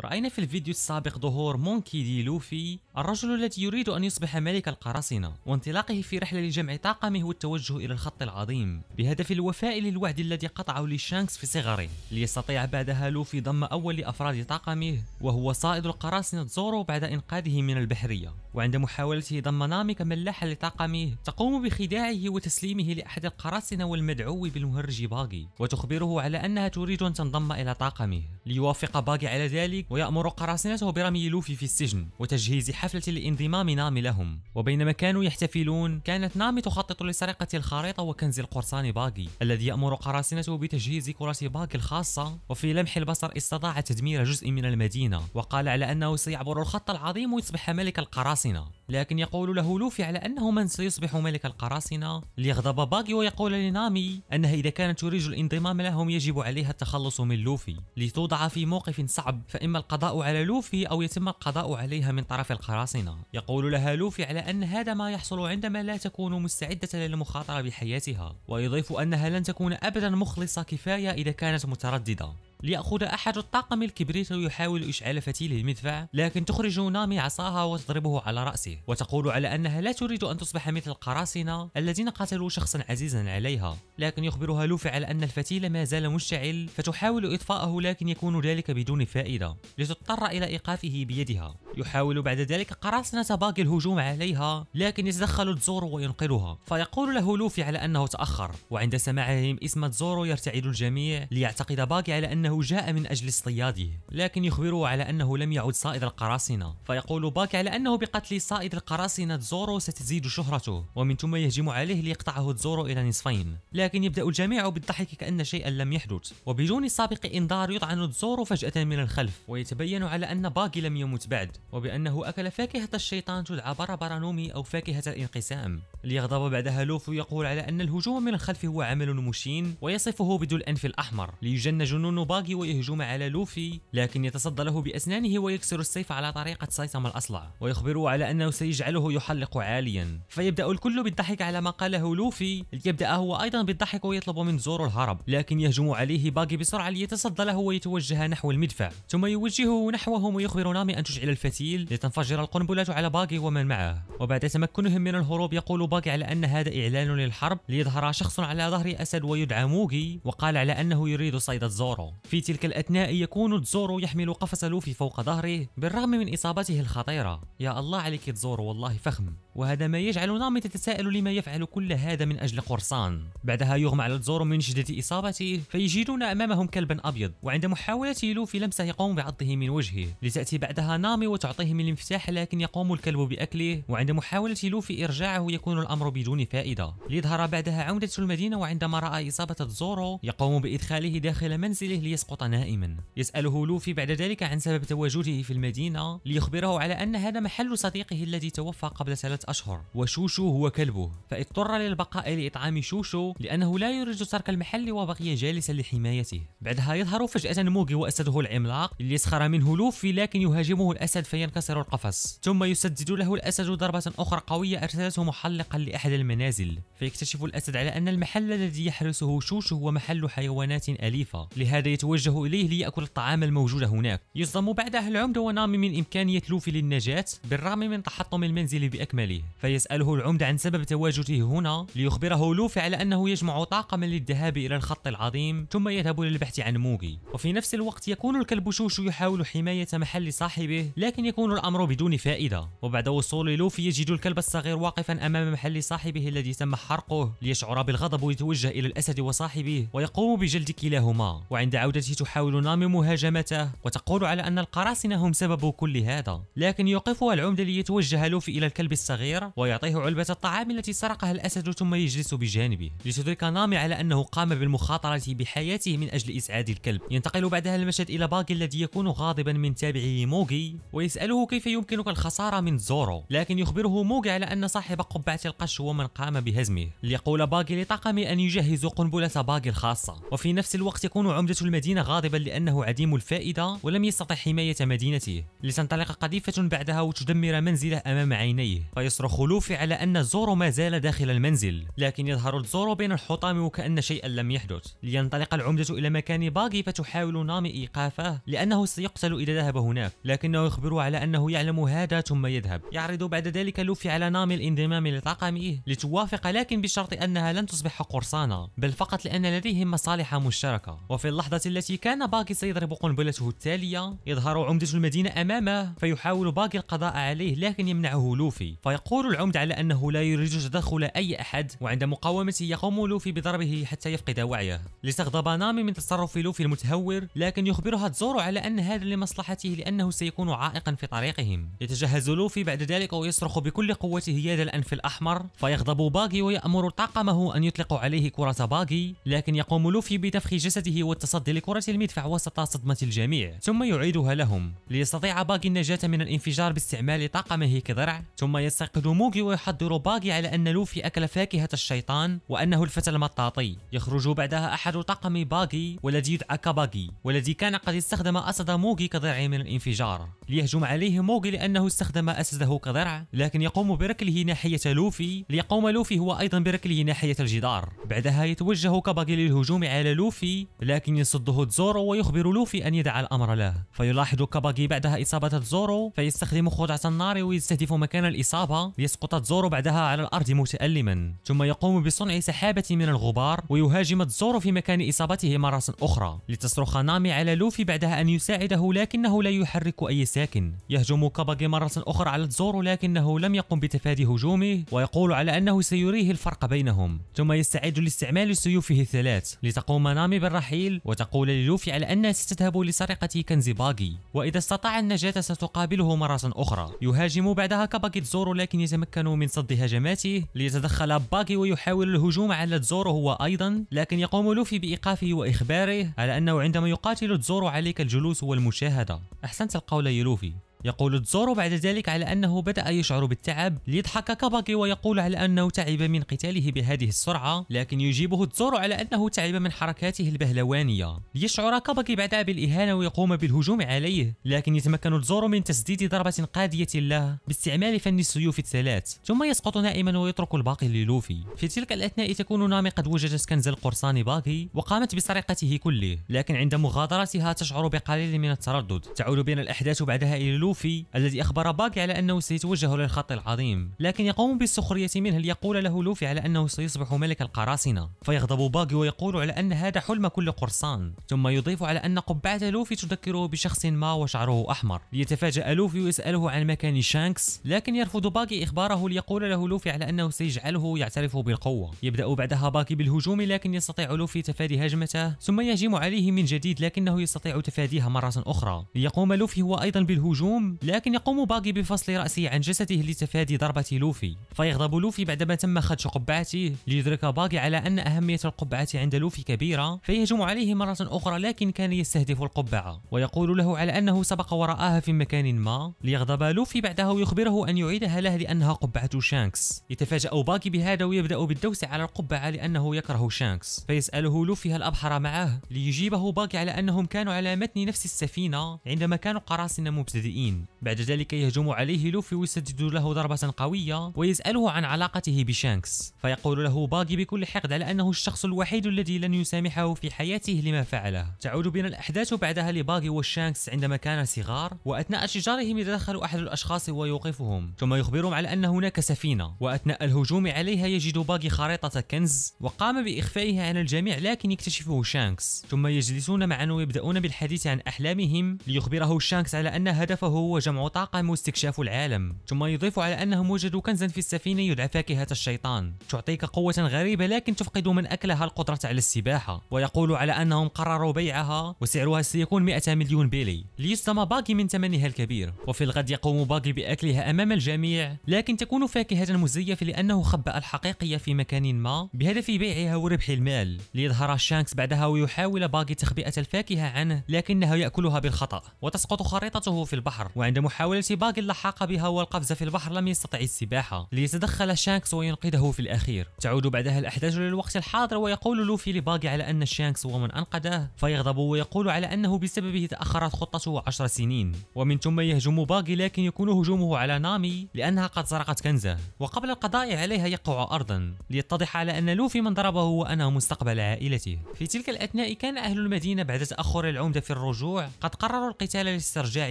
رأينا في الفيديو السابق ظهور مونكي دي لوفي الرجل الذي يريد أن يصبح ملك القراصنة وانطلاقه في رحلة لجمع طاقمه والتوجه إلى الخط العظيم بهدف الوفاء للوعد الذي قطعه لشانكس في صغره ليستطيع بعدها لوفي ضم أول أفراد طاقمه وهو صائد القراصنة زورو بعد إنقاذه من البحرية. وعند محاولته ضم نامي كملاحا لطاقمه تقوم بخداعه وتسليمه لأحد القراصنة والمدعو بالمهرج باغي وتخبره على أنها تريد أن تنضم إلى طاقمه ليوافق باغي على ذلك ويأمر قراصنته برمي لوفي في السجن وتجهيز حفلة لانضمام نامي لهم. وبينما كانوا يحتفلون كانت نامي تخطط لسرقة الخريطة وكنز القرصان باغي الذي يأمر قراصنته بتجهيز كرة باقي الخاصة وفي لمح البصر استطاع تدمير جزء من المدينة. وقال على أنه سيعبر الخط العظيم ويصبح ملك القراصنة. لكن يقول له لوفي على أنه من سيصبح ملك القراصنة. ليغضب باقي ويقول لنامي أنها إذا كانت تريد الانضمام لهم يجب عليها التخلص من لوفي. لتوضع في موقف صعب فإما القضاء على لوفي أو يتم القضاء عليها من طرف القراصنة. يقول لها لوفي على أن هذا ما يحصل عندما لا تكون مستعدة للمخاطرة بحياتها. ويضيف أنها لن تكون أبدا مخلصة كفاية إذا كانت مترددة. ليأخذ أحد الطاقم الكبريت ويحاول إشعال فتيل المدفع لكن تخرج نامي عصاها وتضربه على رأسه وتقول على أنها لا تريد أن تصبح مثل القراصنة الذين قتلوا شخصا عزيزا عليها لكن يخبرها لوفي على أن الفتيل ما زال مشتعل فتحاول إطفاءه لكن يكون ذلك بدون فائدة لتضطر إلى إيقافه بيدها. يحاول بعد ذلك قراصنة باغي الهجوم عليها لكن يتدخل زورو وينقذها. فيقول له لوفي على أنه تأخر وعند سماعهم اسم زورو يرتعد الجميع ليعتقد باغي على أنه أنه جاء من أجل اصطياده لكن يخبره على أنه لم يعد صائد القراصنة. فيقول باغي على أنه بقتل صائد القراصنة زورو ستزيد شهرته ومن ثم يهجم عليه ليقطعه زورو إلى نصفين. لكن يبدأ الجميع بالضحك كأن شيئا لم يحدث. وبدون سابق إنذار يطعن زورو فجأة من الخلف. ويتبين على أن باغي لم يمت بعد وبأنه أكل فاكهة الشيطان تدعى بارا بارا نو مي أو فاكهة الانقسام. ليغضب بعدها لوفي ويقول على أن الهجوم من الخلف هو عمل مشين ويصفه بذو الأنف الأحمر. ليجن جنون باغي باغي ويهجم على لوفي لكن يتصدى له بأسنانه ويكسر السيف على طريقة سايتاما الأصلع. ويخبره على أنه سيجعله يحلق عاليا. فيبدأ الكل بالضحك على ما قاله لوفي. ليبدأ هو أيضا بالضحك ويطلب من زورو الهرب لكن يهجم عليه باغي بسرعة ليتصدى له ويتوجه نحو المدفع. ثم يوجهه نحوهم ويخبر نامي أن تشعل الفتيل لتنفجر القنبلة على باغي ومن معه. وبعد تمكنهم من الهروب يقول باغي على أن هذا إعلان للحرب ليظهر شخص على ظهر أسد ويدعى موغي وقال على أنه يريد صيد زورو في تلك الأثناء يكون زورو يحمل قفص لوفي فوق ظهره بالرغم من إصابته الخطيرة. يا الله عليك زورو والله فخم. وهذا ما يجعل نامي تتساءل لما يفعل كل هذا من أجل قرصان. بعدها يغمى على زورو من شدة إصابته فيجدون أمامهم كلبا أبيض وعند محاولة لوفي لمسه يقوم بعضه من وجهه. لتأتي بعدها نامي وتعطيهم المفتاح لكن يقوم الكلب بأكله وعند محاولة لوفي إرجاعه يكون الأمر بدون فائدة. ليظهر بعدها عمدة المدينة وعندما رأى إصابة زورو يقوم بإدخاله داخل منزله ليسقط نائما. يسأله لوفي بعد ذلك عن سبب تواجده في المدينة ليخبره على أن هذا محل صديقه الذي توفى قبل ثلاث أشهر وشوشو هو كلبه. فاضطر للبقاء لإطعام شوشو لأنه لا يريد ترك المحل وبقي جالسا لحمايته. بعدها يظهر فجأة موغي وأسده العملاق ليسخر منه لوفي لكن يهاجمه الأسد فينكسر القفص. ثم يسدد له الأسد ضربة أخرى قوية أرسلته محلقا لأحد المنازل. فيكتشف الأسد على أن المحل الذي يحرسه شوشو هو محل حيوانات أليفة. لهذا يتوجه إليه ليأكل الطعام الموجود هناك. يصدم بعدها العمدة ونامي من إمكانية لوفي للنجاة بالرغم من تحطم المنزل بأكمله. فيسأله العمدة عن سبب تواجده هنا ليخبره لوفي على أنه يجمع طاقما للذهاب إلى الخط العظيم ثم يذهب للبحث عن موغي وفي نفس الوقت يكون الكلب شوشو يحاول حماية محل صاحبه لكن يكون الأمر بدون فائدة. وبعد وصول لوفي يجد الكلب الصغير واقفا أمام محل صاحبه الذي تم حرقه ليشعر بالغضب ويتوجه إلى الأسد وصاحبه ويقوم بجلد كلاهما. وعند عودته تحاول نامي مهاجمته وتقول على أن القراصنة هم سبب كل هذا. لكن يوقفها العمدة ليتوجه لوفي إلى الكلب الصغير. ويعطيه علبة الطعام التي سرقها الأسد ثم يجلس بجانبه. لتدرك نامي على أنه قام بالمخاطرة بحياته من أجل إسعاد الكلب. ينتقل بعدها المشهد إلى باقي الذي يكون غاضبا من تابعه موغي ويسأله كيف يمكنك الخسارة من زورو. لكن يخبره موغي على أن صاحب قبعة القش هو من قام بهزمه. ليقول باقي لطاقمه أن يجهزوا قنبلة باقي الخاصة. وفي نفس الوقت يكون عمدة المدينة غاضبا لأنه عديم الفائدة ولم يستطع حماية مدينته. لتنطلق قذيفة بعدها وتدمر منزله أمام عينيه. فيصرخ لوفي على أن زورو ما زال داخل المنزل لكن يظهر زورو بين الحطام وكأن شيئا لم يحدث. لينطلق العمدة إلى مكان باغي فتحاول نامي إيقافه لأنه سيقتل إذا ذهب هناك لكنه يخبره على أنه يعلم هذا ثم يذهب. يعرض بعد ذلك لوفي على نامي الانضمام لطاقمه لتوافق لكن بشرط أنها لن تصبح قرصانا بل فقط لأن لديهم مصالح مشتركة. وفي اللحظة التي كان باغي سيضرب قنبلته التالية يظهر عمدة المدينة أمامه فيحاول باغي القضاء عليه لكن يمنعه لوفي. فيقول العمد على أنه لا يريد تدخل أي أحد وعند مقاومته يقوم لوفي بضربه حتى يفقد وعيه. لتغضب نامي من تصرف لوفي المتهور لكن يخبرها تزورو على أن هذا لمصلحته لأنه سيكون عائقا في طريقهم. يتجهز لوفي بعد ذلك ويصرخ بكل قوته يا ذو الأنف الأحمر فيغضب باغي ويأمر طاقمه أن يطلقوا عليه كرة باغي لكن يقوم لوفي بنفخ جسده والتصدي لكرة المدفع وسط صدمة الجميع. ثم يعيدها لهم. ليستطيع باغي النجاة من الانفجار باستعمال طاقمه كدرع ثم يستيقظ موغي ويخبر باغي على أن لوفي أكل فاكهة الشيطان وأنه الفتى المطاطي. يخرج بعدها أحد طاقم باغي والذي يدعى كاباغي والذي كان قد استخدم أسد موغي كدرع من الانفجار. ليهجم عليه موغي لأنه استخدم أسده كدرع لكن يقوم بركله ناحية لوفي ليقوم لوفي هو أيضا بركله ناحية الجدار. بعدها يتوجه كاباغي للهجوم على لوفي لكن يصده تزورو ويخبر لوفي أن يدع الأمر له. فيلاحظ كاباغي بعدها إصابة تزورو فيستخدم خدعة النار ويستهدف مكان الإصابة. ليسقط تزورو بعدها على الأرض متألما ثم يقوم بصنع سحابة من الغبار ويهاجم تزورو في مكان إصابته مرة أخرى لتصرخ نامي على لوفي بعدها أن يساعده لكنه لا يحرك أي ساكن. يهجم كاباغي مرة أخرى على تزورو لكنه لم يقم بتفادي هجومه ويقول على أنه سيريه الفرق بينهم. ثم يستعد لاستعمال سيوفه الثلاث لتقوم نامي بالرحيل وتقول للوفي على أنها ستذهب لسرقة كنز باغي وإذا استطاع النجاة ستقابله مرة أخرى. يهاجم بعدها كاباغي تزورو لكن يتمكن من صد هجماته ليتدخل باغي ويحاول الهجوم على تزورو هو أيضا لكن يقوم لوفي بإيقافه وإخباره على أنه عندما يقاتل تزورو عليك الجلوس والمشاهدة. أحسنت القول يا لوفي. يقول تزورو بعد ذلك على أنه بدأ يشعر بالتعب ليضحك كاباكي ويقول على أنه تعب من قتاله بهذه السرعة لكن يجيبه تزورو على أنه تعب من حركاته البهلوانية. ليشعر كاباكي بعدها بالإهانة ويقوم بالهجوم عليه لكن يتمكن تزورو من تسديد ضربة قاضية له باستعمال فن السيوف الثلاث. ثم يسقط نائما ويترك الباقي للوفي. في تلك الأثناء تكون نامي قد وجدت كنز القرصان باقي وقامت بسرقته كله لكن عند مغادرتها تشعر بقليل من التردد. تعود بين الأحداث بعدها إلى لوفي الذي أخبر باقي على أنه سيتوجه للخط العظيم لكن يقوم بالسخرية منه ليقول له لوفي على أنه سيصبح ملك القراصنة. فيغضب باقي ويقول على أن هذا حلم كل قرصان. ثم يضيف على أن قبعة لوفي تذكره بشخص ما وشعره أحمر. ليتفاجأ لوفي ويسأله عن مكان شانكس لكن يرفض باقي إخباره ليقول له لوفي على أنه سيجعله يعترف بالقوة. يبدأ بعدها باقي بالهجوم لكن يستطيع لوفي تفادي هجمته ثم يهجم عليه من جديد لكنه يستطيع تفاديها مرة أخرى. ليقوم لوفي هو أيضا بالهجوم لكن يقوم باقي بفصل رأسه عن جسده لتفادي ضربة لوفي. فيغضب لوفي بعدما تم خدش قبعته ليدرك باقي على أن أهمية القبعة عند لوفي كبيرة. فيهجم عليه مرة أخرى لكن كان يستهدف القبعة. ويقول له على أنه سبق ورآها في مكان ما. ليغضب لوفي بعدها ويخبره أن يعيدها له لأنها قبعة شانكس. يتفاجأ باقي بهذا ويبدأ بالدوس على القبعة لأنه يكره شانكس. فيسأله لوفي هل أبحر معه؟ ليجيبه باقي على أنهم كانوا على متن نفس السفينة عندما كانوا قراصنة مبتدئين. بعد ذلك يهجم عليه لوفي ويسدد له ضربة قوية ويسأله عن علاقته بشانكس. فيقول له باقي بكل حقد على أنه الشخص الوحيد الذي لن يسامحه في حياته لما فعله. تعود بنا الأحداث بعدها لباقي وشانكس عندما كانا صغار وأثناء شجارهم يتدخل أحد الأشخاص ويوقفهم. ثم يخبرهم على أن هناك سفينة وأثناء الهجوم عليها يجد باقي خريطة كنز وقام بإخفائها عن الجميع لكن يكتشفه شانكس. ثم يجلسون معا ويبدأون بالحديث عن أحلامهم ليخبره شانكس على أن هدفه هو جمع طاقم واستكشاف العالم ثم يضيف على أنهم وجدوا كنزا في السفينة يدعى فاكهة الشيطان. تعطيك قوة غريبة لكن تفقد من أكلها القدرة على السباحة ويقول على أنهم قرروا بيعها وسعرها سيكون 100 مليون بيلي. ليصدم باقي من ثمنها الكبير وفي الغد يقوم باقي بأكلها أمام الجميع لكن تكون فاكهة مزيفة لأنه خبأ الحقيقية في مكان ما بهدف بيعها وربح المال. ليظهر شانكس بعدها ويحاول باقي تخبئة الفاكهة عنه لكنه يأكلها بالخطأ وتسقط خريطته في البحر. وعند محاولة باقي اللحاق بها والقفز في البحر لم يستطع السباحة. ليتدخل شانكس وينقذه في الأخير. تعود بعدها الأحداث للوقت الحاضر ويقول لوفي لباقي على أن شانكس هو من أنقذه. فيغضب ويقول على أنه بسببه تأخرت خطته عشر سنين. ومن ثم يهجم باقي لكن يكون هجومه على نامي لأنها قد سرقت كنزه. وقبل القضاء عليها يقع أرضا. ليتضح على أن لوفي من ضربه وأنا مستقبل عائلته. في تلك الأثناء كان أهل المدينة بعد تأخر العمدة في الرجوع قد قرروا القتال لاسترجاع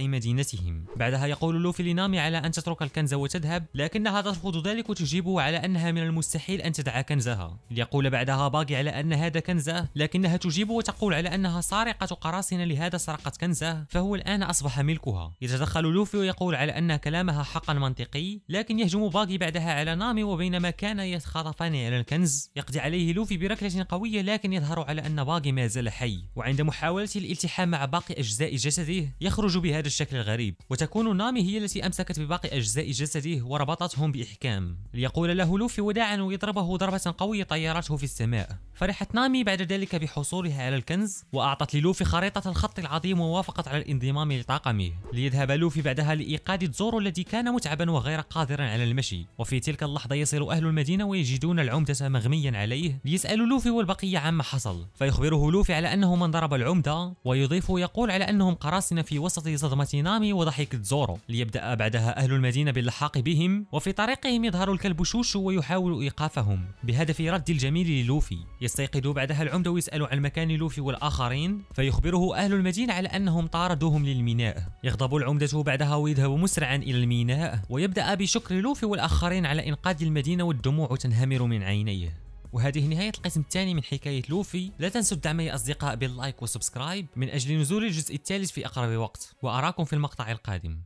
مدينتهم. بعدها يقول لوفي لنامي على أن تترك الكنز وتذهب لكنها ترفض ذلك وتجيبه على أنها من المستحيل أن تدع كنزها. ليقول بعدها باقي على أن هذا كنزه لكنها تجيب وتقول على أنها سارقة قراصنة لهذا سرقت كنزه فهو الآن أصبح ملكها. يتدخل لوفي ويقول على أن كلامها حقا منطقي لكن يهجم باقي بعدها على نامي وبينما كان يتخاطفان على الكنز. يقضي عليه لوفي بركلة قوية لكن يظهر على أن باقي ما زال حي. وعند محاولة الالتحام مع باقي أجزاء جسده يخرج بهذا الشكل الغريب. وتكون نامي هي التي أمسكت بباقي أجزاء جسده وربطتهم بإحكام. ليقول له لوفي وداعا ويضربه ضربة قوية طيرته في السماء. فرحت نامي بعد ذلك بحصولها على الكنز وأعطت للوفي خريطة الخط العظيم ووافقت على الانضمام لطاقمه. ليذهب لوفي بعدها لإيقاظ زورو الذي كان متعبا وغير قادرا على المشي. وفي تلك اللحظة يصل أهل المدينة ويجدون العمدة مغميا عليه. ليسألوا لوفي والبقية عما حصل. فيخبره لوفي على أنه من ضرب العمدة ويضيف ويقول على أنهم قراصنة في وسط صدمة نامي وضحكة زورو ليبدأ بعدها أهل المدينة باللحاق بهم وفي طريقهم يظهر الكلب شوشو ويحاول إيقافهم بهدف رد الجميل للوفي. يستيقظ بعدها العمدة ويسأل عن مكان لوفي والآخرين فيخبره أهل المدينة على أنهم طاردوهم للميناء. يغضب العمدة بعدها ويذهب مسرعا إلى الميناء ويبدأ بشكر لوفي والآخرين على إنقاذ المدينة والدموع تنهمر من عينيه. وهذه نهاية القسم الثاني من حكاية لوفي. لا تنسوا الدعم يا أصدقاء بال like وال subscribe من أجل نزول الجزء الثالث في أقرب وقت. وأراكم في المقطع القادم.